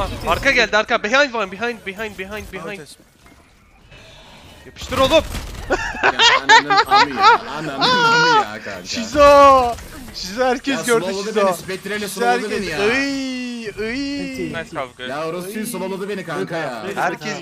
Aha arka geldi arka. Behind one behind behind behind behind. Yapıştır oğlum. Ya ananın amı ya. Ananın amı ya kanka. Şizo. Şizo Ya herkes gördü Şizo. beni. Spectre'yle Şizo slowladı herkes. beni ya. Iy, iy. Nice kavga. Ya orası slowladı beni kanka ya. Herkes